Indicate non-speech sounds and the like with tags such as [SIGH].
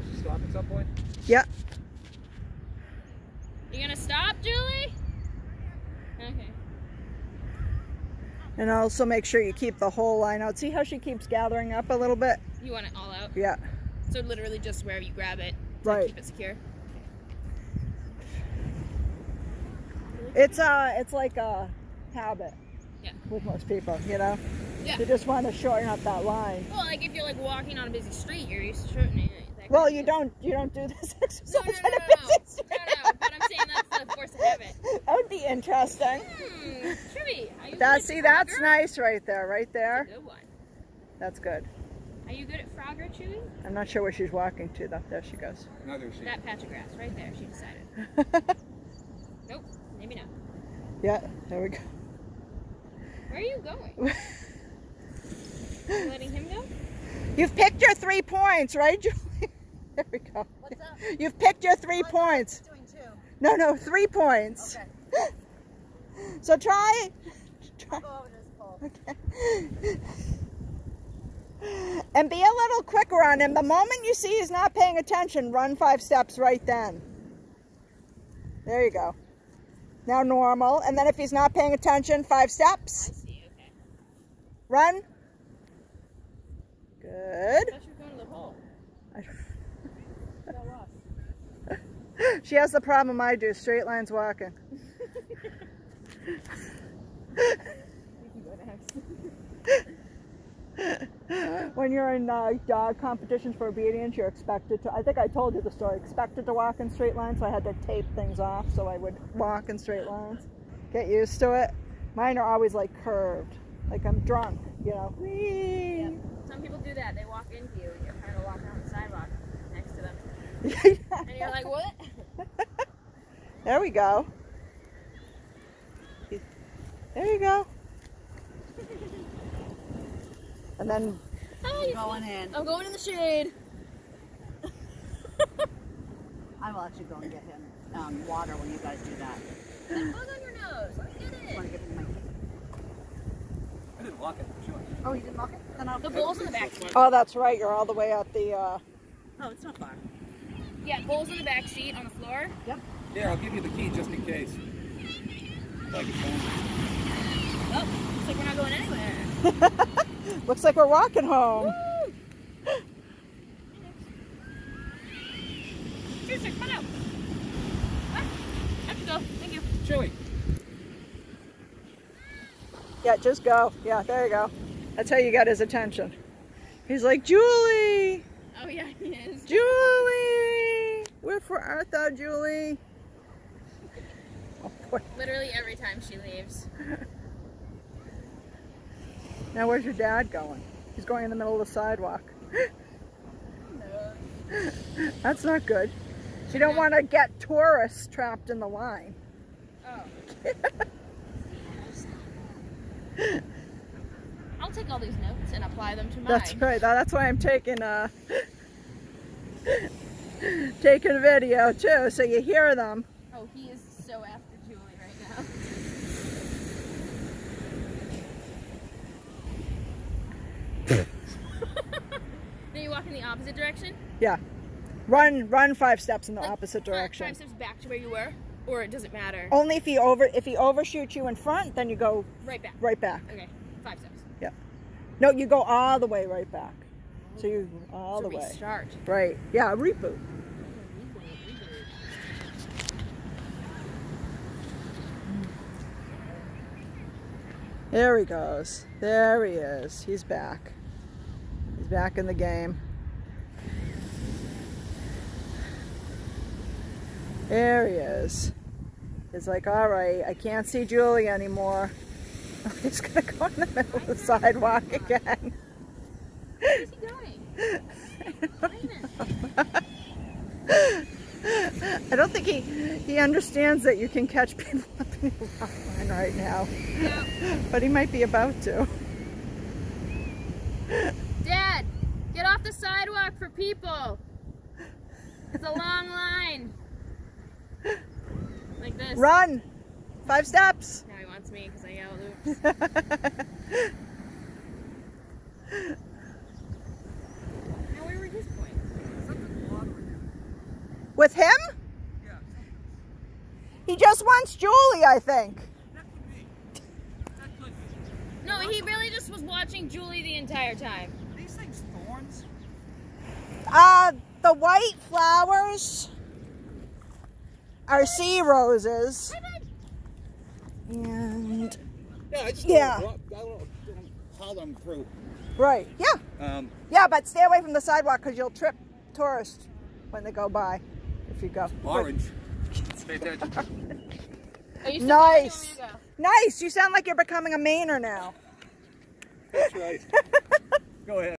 Will she stop at some point? Yeah. You gonna stop, Julie? Okay. And also make sure you keep the whole line out. See how she keeps gathering up a little bit? You want it all out? Yeah. So literally just wherever you grab it. to Right. Keep it secure. It's uh it's like a habit Yeah. with most people, you know? Yeah. You just want to shorten up that line. Well, like if you're like walking on a busy street, you're used to shortening it. That kind Well, you don't you don't do this [LAUGHS] exercise No, no, no, no, no, no, no, no. But I'm saying that's the force of habit. [LAUGHS] That would be interesting. Hmm, Trudy, are you That see, that's Frogger? nice right there, right there. Good one. That's good. Are you good at Frogger, Chewy? I'm not sure where she's walking to though. There she goes. Neither is she. That patch of grass right there. She decided. [LAUGHS] Nope, maybe not. yeah, there we go. Where are you going? You letting him go? You've picked your three points, right, Julie? There we go. What's up? You've picked your three oh, points. Doing two. No, no, three points. Okay. [LAUGHS] So try. try. I'll go over to this pole. [LAUGHS] Okay. And be a little quicker on him. The moment you see he's not paying attention, run five steps right then. There you go. Now normal. And then if he's not paying attention, five I steps. see, okay. Run. Good. I thought you were going to the hole. I- Got lost. [LAUGHS] She has the problem I do, straight lines walking. You can go next. when you're in uh, dog competitions for obedience, you're expected to, I think I told you the story, expected to walk in straight lines, so I had to tape things off so I would walk in straight lines. Get used to it. Mine are always like curved, like I'm drunk, you know. Whee! Yep. Some people do that. They walk into you and you're kind of walking on the sidewalk next to them. [LAUGHS] And you're like, what? [LAUGHS] there we go. There you go. And then, Hi. Going in. I'm going in the shade. [LAUGHS] I will actually go and get him um, water when you guys do that. That bug on your nose. Let me get it. to give him my I didn't lock it. Sure. Oh, you didn't lock it? Then I'll. The bowl's in the back oh, that's right, you're all the way at the, uh, Oh, it's not far. Yeah, bowl's in the back seat on the floor. Yep. Here, I'll give you the key just in case. Like. Oh, looks like we're not going anywhere. [LAUGHS] looks like we're walking home. Woo! Come on out. Ah, have to go. Thank you. Chewy. Yeah, just go. Yeah, there you go. That's how you got his attention. He's like, Julie, Oh yeah, he is. Julie, we're Artha, Julie. Oh. Literally every time she leaves. Now where's your dad going? He's going in the middle of the sidewalk. That's not good. You don't want to get tourists trapped in the line. Oh. I'll take all these notes and apply them to mine. That's right. That's why I'm taking uh [LAUGHS] taking video too, so you hear them. Oh, he is so after Julie right now. [LAUGHS] then you walk in the opposite direction? Yeah. Run run five steps in the Like, opposite direction. Five steps back to where you were? Or it doesn't matter? Only if he over if he overshoots you in front, then you go Right back. right back. Okay, five steps. Yeah. No, you go all the way right back. So you all to the way. restart. Right. Yeah, reboot. There he goes. There he is. He's back. He's back in the game. There he is. He's like, all right, I can't see Julie anymore. [LAUGHS] He's gonna go in the middle of the sidewalk again. Where's he going? I don't think he he understands that you can catch people [LAUGHS] up in the line right now, No. but he might be about to. Dad, get off the sidewalk for people. It's a long line. Like this. Run, five steps. Now he wants me because I yelled oops. [LAUGHS] Now where were his points? With him? Yeah. He just wants Julie, I think. That could be. That could be. No, he really just was watching Julie the entire time. Are These things thorns? Uh, the white flowers are sea roses. And, Yeah, I just Yeah. Don't, I don't, I haul them through. right, yeah. Um, Yeah, but stay away from the sidewalk because you'll trip tourists when they go by if you go. orange. Pay attention. Are you Nice. you? Nice. You sound like you're becoming a Mainer now. That's right. [LAUGHS] Go ahead.